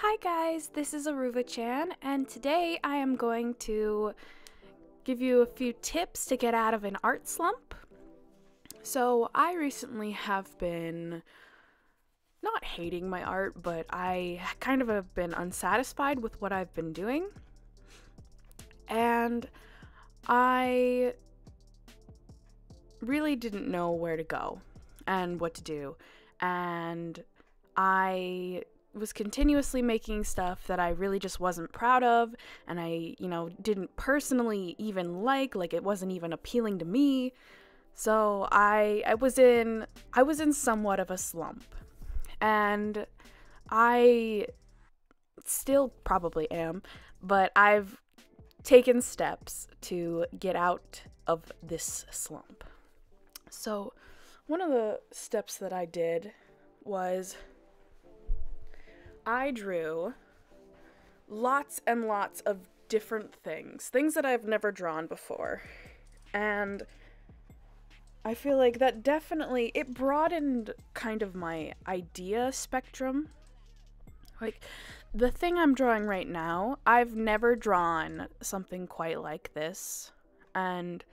Hi guys, this is Aruva Chan, and today I am going to give you a few tips to get out of an art slump. So, I recently have been not hating my art, but I kind of have been unsatisfied with what I've been doing. And I really didn't know where to go and what to do. And I was continuously making stuff that I really just wasn't proud of and I, you know, didn't personally even like, like it wasn't even appealing to me. So I I was in I was in somewhat of a slump. And I still probably am, but I've taken steps to get out of this slump. So, one of the steps that I did was I drew lots and lots of different things, things that I've never drawn before. And I feel like that definitely it broadened kind of my idea spectrum. Like the thing I'm drawing right now, I've never drawn something quite like this. And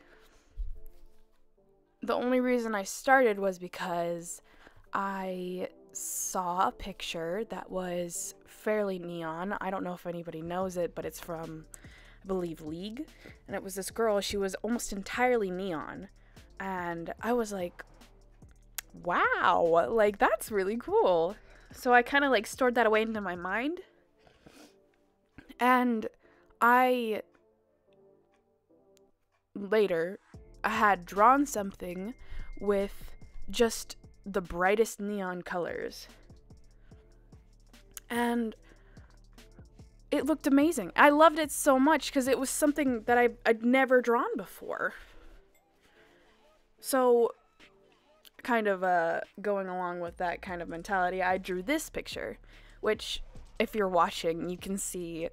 the only reason I started was because I saw a picture that was fairly neon. I don't know if anybody knows it, but it's from, I believe, League. And it was this girl, she was almost entirely neon. And I was like, wow, like that's really cool. So I kind of like stored that away into my mind. And I later had drawn something with just the brightest neon colors. And it looked amazing. I loved it so much because it was something that I, I'd never drawn before. So, kind of uh, going along with that kind of mentality, I drew this picture, which, if you're watching, you can see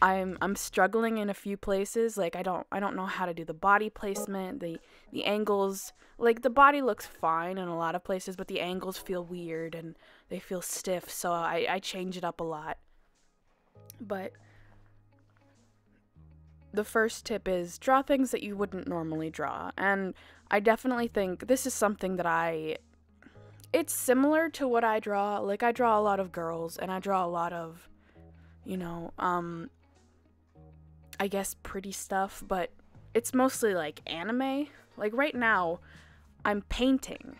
I'm I'm struggling in a few places. Like I don't I don't know how to do the body placement, the the angles. Like the body looks fine in a lot of places, but the angles feel weird and they feel stiff. So I I change it up a lot. But the first tip is draw things that you wouldn't normally draw. And I definitely think this is something that I it's similar to what I draw. Like I draw a lot of girls and I draw a lot of you know, um I guess, pretty stuff, but it's mostly like anime. Like right now, I'm painting.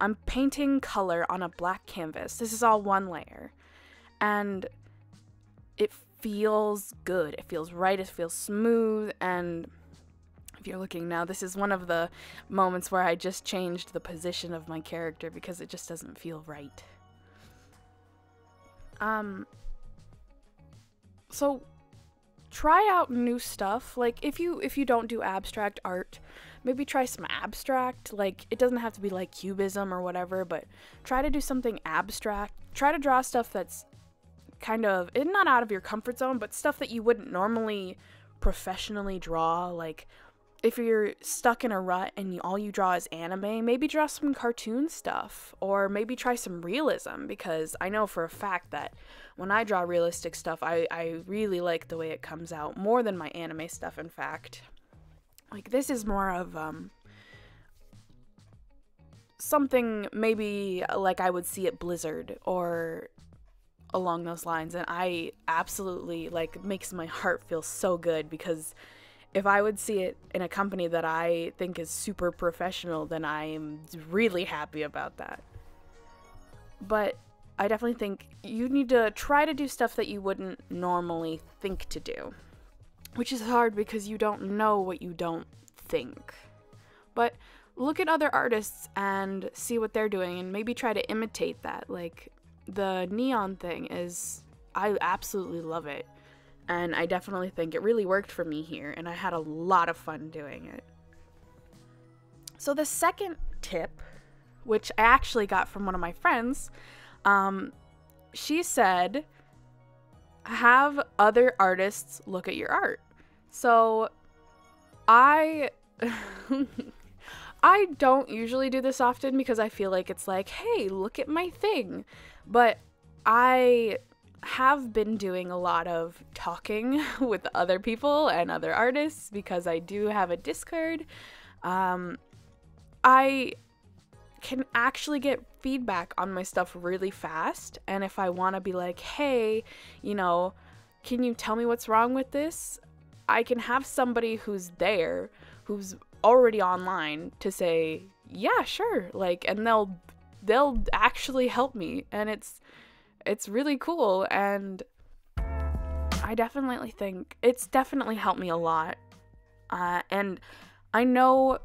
I'm painting color on a black canvas. This is all one layer. And it feels good. It feels right. It feels smooth. And if you're looking now, this is one of the moments where I just changed the position of my character because it just doesn't feel right. Um, so try out new stuff. Like if you if you don't do abstract art, maybe try some abstract. Like it doesn't have to be like cubism or whatever, but try to do something abstract. Try to draw stuff that's kind of eh, not out of your comfort zone, but stuff that you wouldn't normally professionally draw like if you're stuck in a rut and you, all you draw is anime, maybe draw some cartoon stuff or maybe try some realism because I know for a fact that when I draw realistic stuff, I, I really like the way it comes out more than my anime stuff, in fact. Like, this is more of, um, something maybe like I would see at Blizzard or along those lines and I absolutely like makes my heart feel so good because if I would see it in a company that I think is super professional, then I'm really happy about that. But I definitely think you need to try to do stuff that you wouldn't normally think to do, which is hard because you don't know what you don't think. But look at other artists and see what they're doing and maybe try to imitate that. Like the neon thing is, I absolutely love it. And I definitely think it really worked for me here, and I had a lot of fun doing it. So, the second tip, which I actually got from one of my friends, um, she said, have other artists look at your art. So, I. I don't usually do this often because I feel like it's like, hey, look at my thing. But I have been doing a lot of talking with other people and other artists because I do have a Discord. Um, I can actually get feedback on my stuff really fast. And if I want to be like, hey, you know, can you tell me what's wrong with this? I can have somebody who's there, who's already online to say, yeah, sure. Like, and they'll, they'll actually help me. And it's, it's really cool. And I definitely think it's definitely helped me a lot. Uh, and I know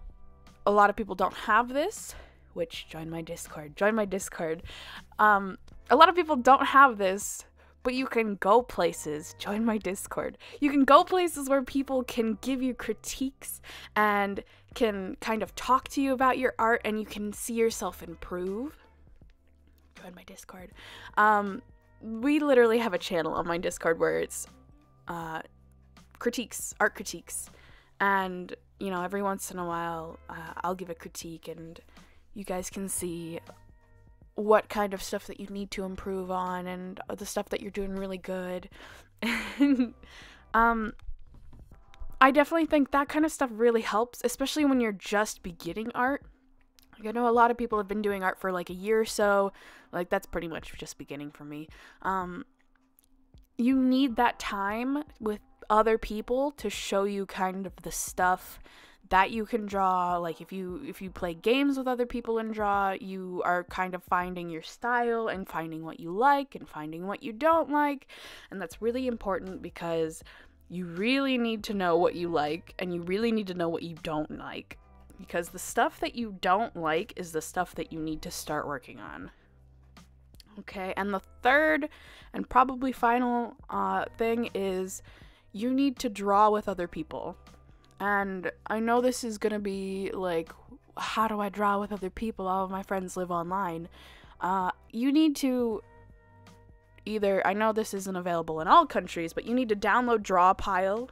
a lot of people don't have this, which join my Discord. Join my Discord. Um, a lot of people don't have this, but you can go places. Join my Discord. You can go places where people can give you critiques and can kind of talk to you about your art and you can see yourself improve. Join my Discord. Um, we literally have a channel on my Discord where it's uh, critiques, art critiques. And, you know, every once in a while, uh, I'll give a critique and you guys can see what kind of stuff that you need to improve on and the stuff that you're doing really good. and, um I definitely think that kind of stuff really helps, especially when you're just beginning art. I know a lot of people have been doing art for like a year or so. Like that's pretty much just beginning for me. Um you need that time with other people to show you kind of the stuff that you can draw like if you if you play games with other people and draw you are kind of finding your style and finding what you like and finding what you don't like and that's really important because you really need to know what you like and you really need to know what you don't like because the stuff that you don't like is the stuff that you need to start working on okay and the third and probably final uh, thing is you need to draw with other people and I know this is gonna be like, how do I draw with other people? All of my friends live online. Uh, you need to either, I know this isn't available in all countries, but you need to download Drawpile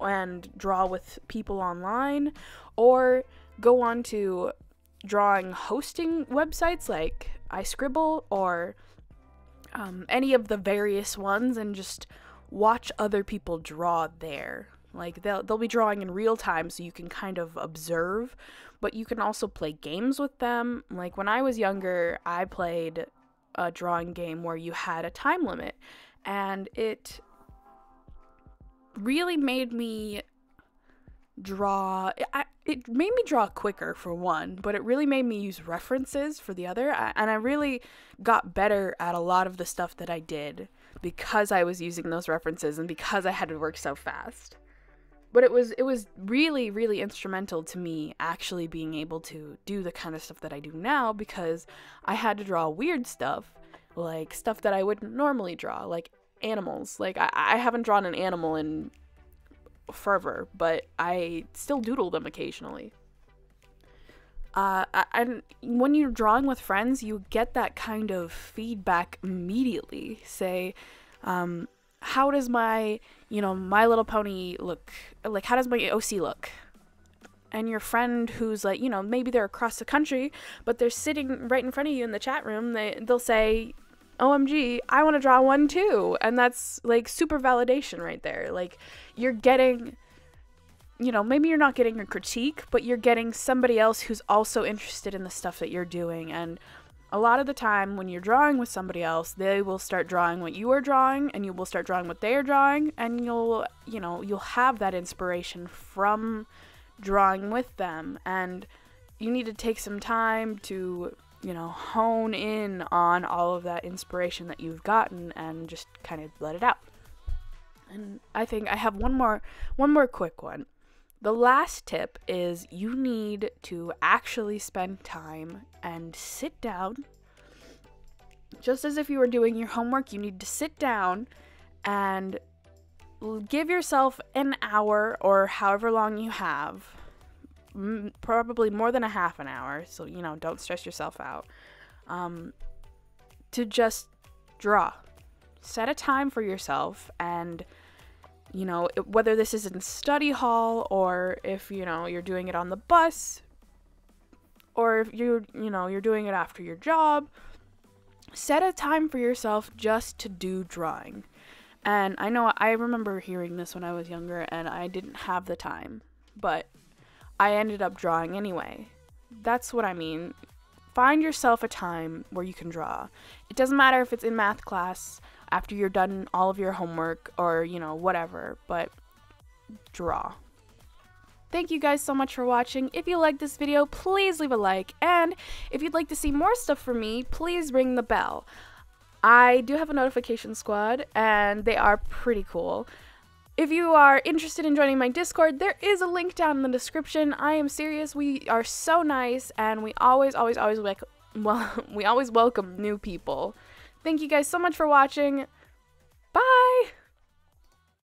and draw with people online, or go on to drawing hosting websites like iScribble or um, any of the various ones and just watch other people draw there. Like they'll they'll be drawing in real time so you can kind of observe, but you can also play games with them. Like when I was younger, I played a drawing game where you had a time limit and it really made me draw I, it made me draw quicker for one but it really made me use references for the other and i really got better at a lot of the stuff that i did because i was using those references and because i had to work so fast. But it was it was really really instrumental to me actually being able to do the kind of stuff that I do now because I had to draw weird stuff like stuff that I wouldn't normally draw like animals. Like I, I haven't drawn an animal in forever but I still doodle them occasionally uh, and when you're drawing with friends you get that kind of feedback immediately say um, how does my, you know, My Little Pony look? Like, how does my OC look? And your friend who's like, you know, maybe they're across the country, but they're sitting right in front of you in the chat room, they, they'll say, OMG, I want to draw one too. And that's like super validation right there. Like, you're getting, you know, maybe you're not getting a critique, but you're getting somebody else who's also interested in the stuff that you're doing and a lot of the time when you're drawing with somebody else they will start drawing what you are drawing and you will start drawing what they are drawing and you'll you know you'll have that inspiration from drawing with them and you need to take some time to you know hone in on all of that inspiration that you've gotten and just kind of let it out and i think i have one more one more quick one the last tip is you need to actually spend time and sit down. Just as if you were doing your homework, you need to sit down and give yourself an hour or however long you have. Probably more than a half an hour, so you know, don't stress yourself out. Um, to just draw. Set a time for yourself and you know, whether this is in study hall or if, you know, you're doing it on the bus or if you're, you know, you're doing it after your job, set a time for yourself just to do drawing. And I know I remember hearing this when I was younger and I didn't have the time, but I ended up drawing anyway. That's what I mean. Find yourself a time where you can draw. It doesn't matter if it's in math class, after you're done all of your homework, or, you know, whatever, but draw. Thank you guys so much for watching. If you liked this video, please leave a like. And if you'd like to see more stuff from me, please ring the bell. I do have a notification squad, and they are pretty cool. If you are interested in joining my Discord, there is a link down in the description. I am serious. We are so nice, and we always, always, always well, we always welcome new people. Thank you guys so much for watching. Bye!